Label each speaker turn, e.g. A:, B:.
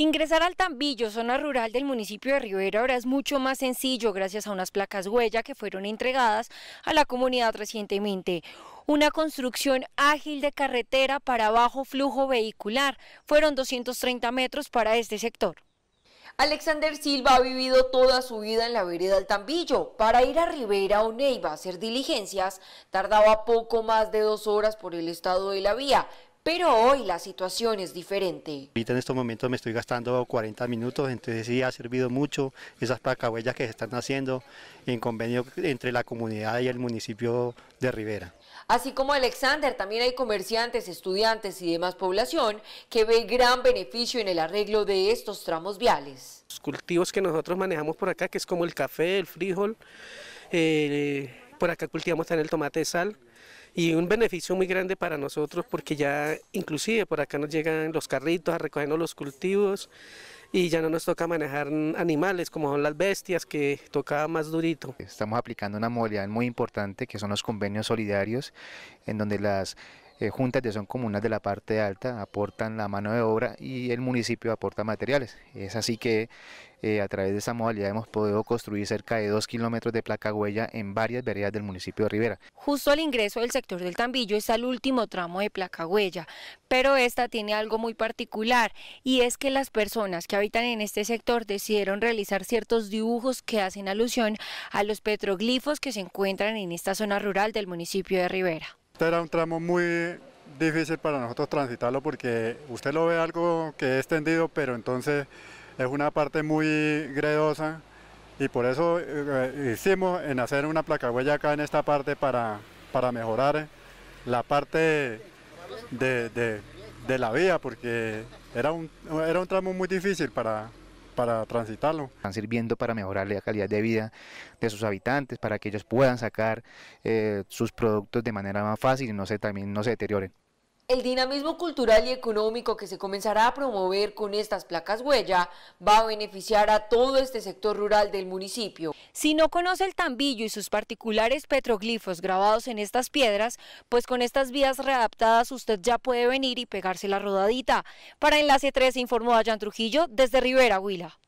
A: Ingresar al Tambillo, zona rural del municipio de Rivera, ahora es mucho más sencillo gracias a unas placas huella que fueron entregadas a la comunidad recientemente. Una construcción ágil de carretera para bajo flujo vehicular. Fueron 230 metros para este sector. Alexander Silva ha vivido toda su vida en la vereda del Tambillo. Para ir a Rivera o Neiva a hacer diligencias, tardaba poco más de dos horas por el estado de la vía, pero hoy la situación es diferente.
B: Ahorita en estos momentos me estoy gastando 40 minutos, entonces sí ha servido mucho esas placahuellas que se están haciendo en convenio entre la comunidad y el municipio de Rivera.
A: Así como Alexander, también hay comerciantes, estudiantes y demás población que ve gran beneficio en el arreglo de estos tramos viales.
C: Los cultivos que nosotros manejamos por acá, que es como el café, el frijol, eh, por acá cultivamos también el tomate de sal, y un beneficio muy grande para nosotros porque ya inclusive por acá nos llegan los carritos a recogernos los cultivos y ya no nos toca manejar animales como son las bestias que tocaba más durito.
D: Estamos aplicando una modalidad muy importante que son los convenios solidarios en donde las eh, juntas de son comunas de la parte alta aportan la mano de obra y el municipio aporta materiales. Es así que eh, a través de esa modalidad hemos podido construir cerca de dos kilómetros de placa huella en varias veredas del municipio de Rivera.
A: Justo al ingreso del sector del Tambillo está el último tramo de placa huella, pero esta tiene algo muy particular y es que las personas que habitan en este sector decidieron realizar ciertos dibujos que hacen alusión a los petroglifos que se encuentran en esta zona rural del municipio de Rivera.
E: Este era un tramo muy difícil para nosotros transitarlo porque usted lo ve algo que es tendido, pero entonces es una parte muy gredosa. Y por eso eh, hicimos en hacer una placa huella acá en esta parte para, para mejorar la parte de, de la vía porque era un, era un tramo muy difícil para, para transitarlo.
D: Están sirviendo para mejorar la calidad de vida de sus habitantes, para que ellos puedan sacar eh, sus productos de manera más fácil y no se, también no se deterioren.
A: El dinamismo cultural y económico que se comenzará a promover con estas placas huella va a beneficiar a todo este sector rural del municipio. Si no conoce el tambillo y sus particulares petroglifos grabados en estas piedras, pues con estas vías readaptadas usted ya puede venir y pegarse la rodadita. Para Enlace 3 informó Dayan Trujillo desde Rivera, Huila.